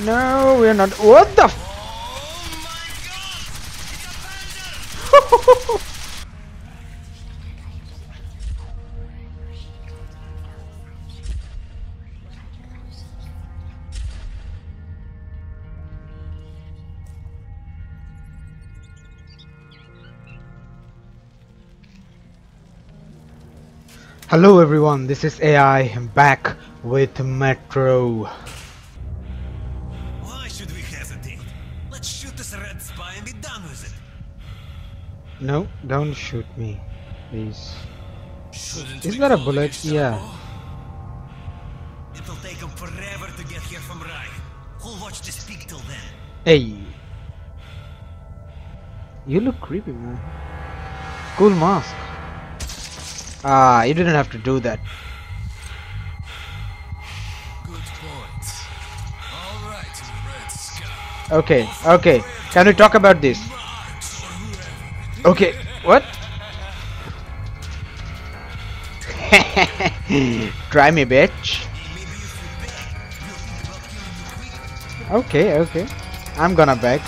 No, we're not. What the? F Hello everyone, this is AI. I'm back with Metro. No, don't shoot me, please. Shouldn't Is that a bullet? Yeah. It'll take them forever to get here from Reich. Who'll watch this peak till then? Hey. You look creepy, man. Cool mask. Ah, you didn't have to do that. Good point. All right, Red Sky. Okay, okay. Can we talk about this? Okay, what? Try me, bitch. Okay, okay. I'm gonna beg.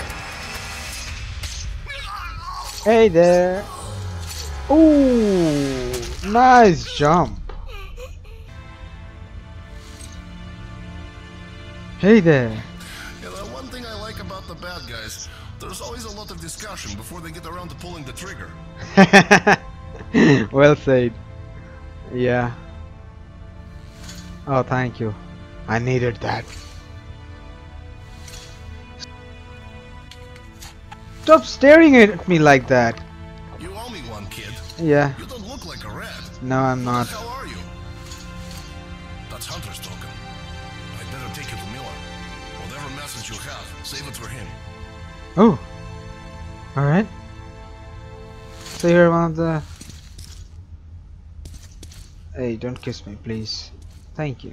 Hey there. Ooh, nice jump. Hey there. Yeah, the one thing I like about the bad guys, there's always a lot of discussion before they get around to pulling the trigger. well said. Yeah. Oh, thank you. I needed that. Stop staring at me like that. You owe me one, kid. Yeah. You don't look like a rat. No, I'm not. Oh. Alright. So you're one of the... Hey, don't kiss me, please. Thank you.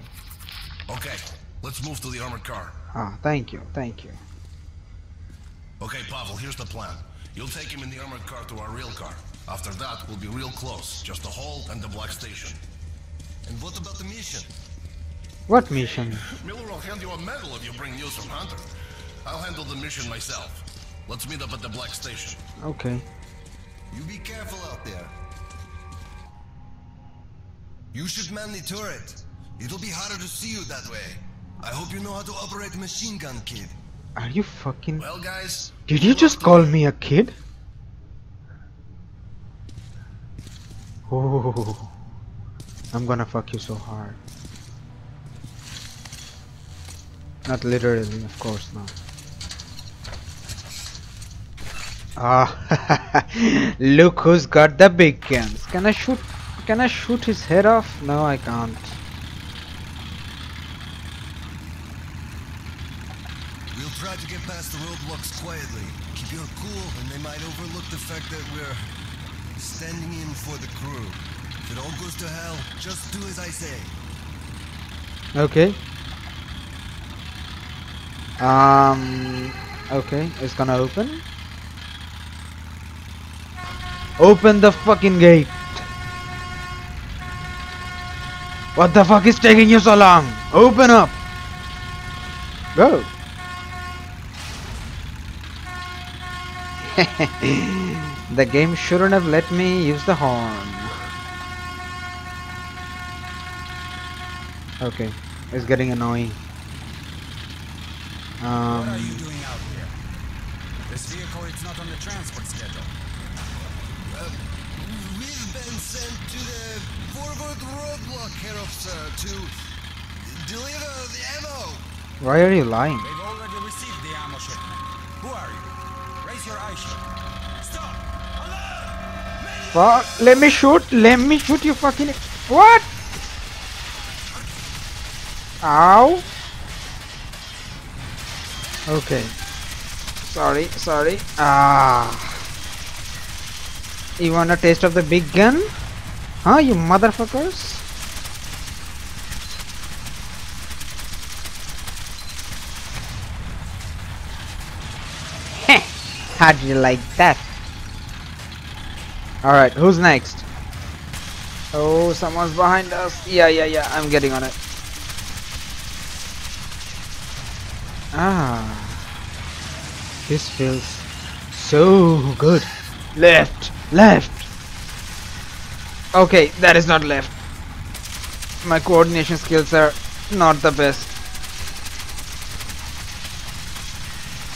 Okay, let's move to the armored car. Ah, thank you, thank you. Okay, Pavel, here's the plan. You'll take him in the armored car to our real car. After that, we'll be real close. Just the hall and the black station. And what about the mission? What mission? Miller will hand you a medal if you bring news from Hunter. I'll handle the mission myself. Let's meet up at the black station. Okay. You be careful out there. You should man the turret. It'll be harder to see you that way. I hope you know how to operate a machine gun, kid. Are you fucking... Well, guys, Did you just call me a kid? Oh, I'm gonna fuck you so hard. Not literally, of course not. Ah, look who's got the big guns. Can I shoot? Can I shoot his head off? No, I can't. We'll try to get past the roadblocks quietly. Keep your cool, and they might overlook the fact that we're standing in for the crew. If it all goes to hell, just do as I say. Okay. Um. Okay, it's gonna open. Open the fucking gate. What the fuck is taking you so long? Open up. Go. the game shouldn't have let me use the horn. Okay, it's getting annoying. What are Um, you doing out here? This vehicle is not on the transport schedule. Uh, we've been sent to the forward roadblock, Herr Officer, to deliver the ammo. why are you lying? They've already received the ammo shipment. Who are you? Raise your eye shield. Stop! Fuck, let me shoot, let me shoot you fucking. What? Ow. Okay. Sorry, sorry. Ah. You want a taste of the big gun? Huh, you motherfuckers? Heh, How do you like that? Alright, who's next? Oh, someone's behind us. Yeah, yeah, yeah, I'm getting on it. Ah. This feels so good. Left, left. Okay, that is not left. My coordination skills are not the best.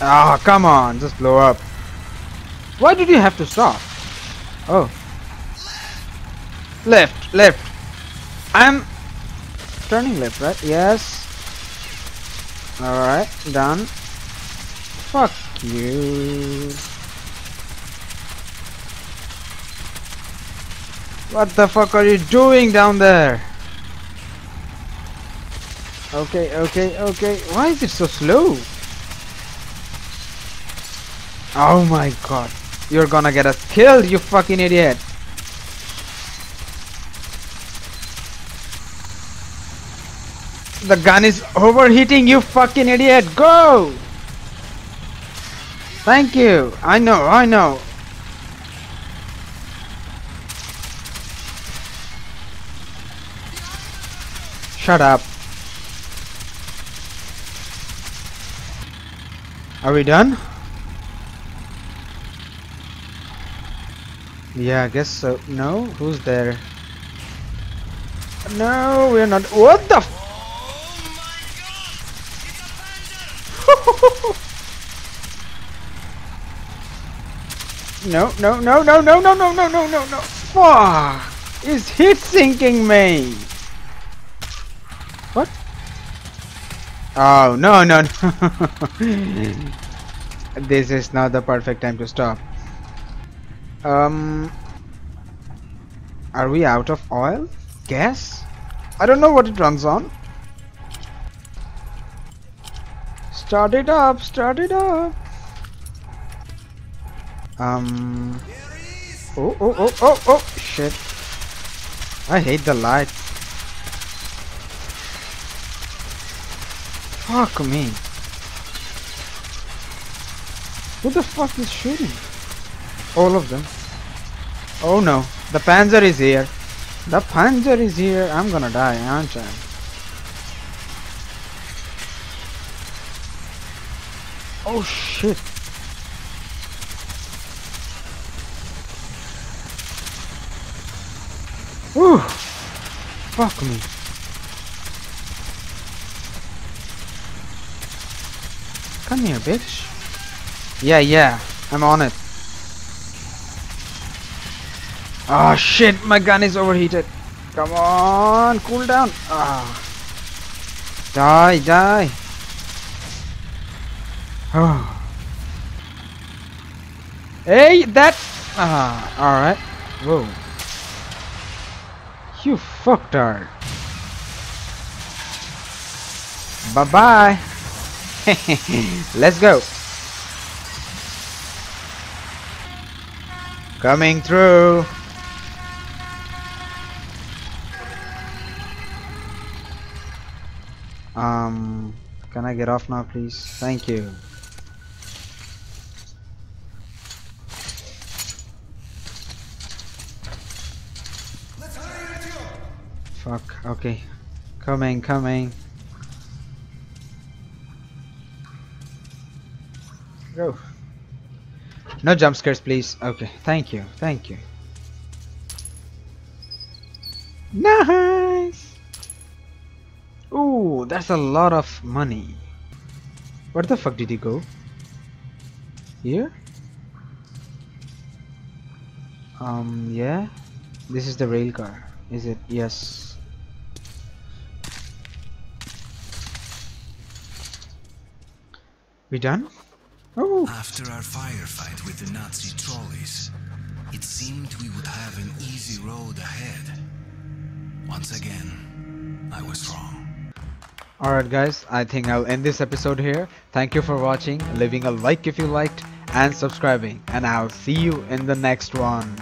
Ah, come on, just blow up. Why did you have to stop? Oh. Left, left. I'm turning left, right? Yes. Alright, done. Fuck you. What the fuck are you doing down there? Okay, okay, okay. Why is it so slow? Oh my god. You're gonna get us killed, you fucking idiot. The gun is overheating, you fucking idiot. Go! Thank you. I know, I know. Shut up. Are we done? Yeah, I guess so. No? Who's there? No, we're not. What the! No, no, no, no, no, no, no, no, no, no, no. Fuck! Is heat sinking me? Oh, no, no, no. this is not the perfect time to stop. Um, are we out of oil? Gas? I don't know what it runs on. Start it up, start it up. Um. Oh, oh, oh, oh, oh, shit. I hate the lights. Fuck me. Who the fuck is shooting? All of them. Oh no, the Panzer is here. The Panzer is here. I'm gonna die, aren't I? Oh shit. Whew. Fuck me. Come here, bitch. Yeah, yeah. I'm on it. Ah, shit. My gun is overheated. Come on. Cool down. Ah. Die, die. Oh. Hey, that. Ah, alright. Whoa. You fucktard. Bye bye. Let's go. Coming through. Um, can I get off now, please? Thank you. Fuck, okay. Coming, coming. Go. No jump scares, please. Okay, thank you, thank you. Nice! Ooh, that's a lot of money. Where the fuck did he go? Here? Um, yeah. This is the rail car. Is it? Yes. We done? After our firefight with the Nazi trolleys, it seemed we would have an easy road ahead. Once again, I was wrong. alright guys, I think I'll end this episode here. Thank you for watching, leaving a like if you liked, and subscribing. And I'll see you in the next one.